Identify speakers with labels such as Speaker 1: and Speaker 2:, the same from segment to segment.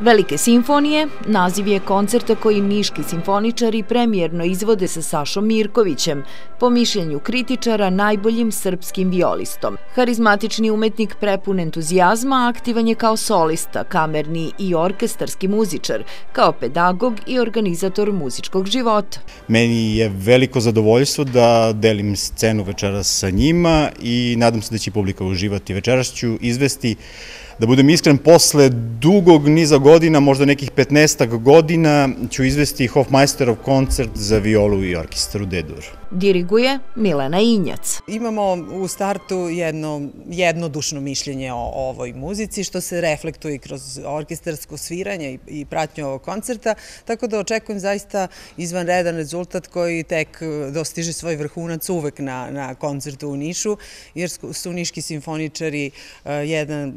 Speaker 1: Velike simfonije naziv je koncerta koji niški simfoničari premijerno izvode sa Sašom Mirkovićem, po mišljenju kritičara najboljim srpskim violistom. Harizmatični umetnik prepun entuzijazma aktivan je kao solista, kamerni i orkestarski muzičar, kao pedagog i organizator muzičkog života.
Speaker 2: Meni je veliko zadovoljstvo da delim scenu večeras sa njima i nadam se da će publika uživati. Večeras ću izvesti Da budem iskren, posle dugog niza godina, možda nekih 15 godina, ću izvesti Hofmeisterov koncert za violu i orkestru D-dur.
Speaker 1: Diriguje Milena Injac.
Speaker 3: Imamo u startu jedno jednodušno mišljenje o ovoj muzici, što se reflektuje i kroz orkestarsko sviranje i pratnju ovog koncerta, tako da očekujem zaista izvanredan rezultat koji tek dostiže svoj vrhunac uvek na, na koncertu u Nišu, jer su niški simfoničari eh, jedan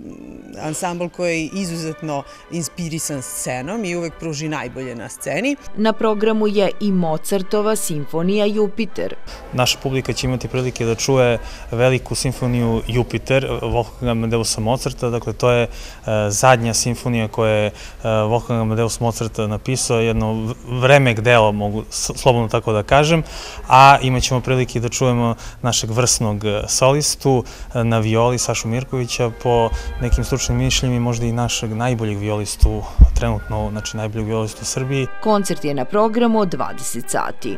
Speaker 3: ansambl koji je izuzetno inspirisan scenom i uvek pruži najbolje na sceni.
Speaker 1: Na programu je i Mozartova simfonija Jupiter.
Speaker 4: Naša publika će imati prilike da čuje veliku simfoniju Jupiter Wolfgang Amadeusa Mozarta, dakle to je e, zadnja simfonija koja je e, Wolfgang Amadeus Mozart napisao, jedno vremek delo, mogu slobodno tako da kažem, a imat ćemo prilike da čujemo našeg vrsnog solistu na violi Sašu Mirkovića. Po nekim stručnim stručnim mišljenjem možda i našeg najboljeg violistu, trenutno, znači najboljeg violistu u Srbiji.
Speaker 1: Koncert je na programu od 20 sati.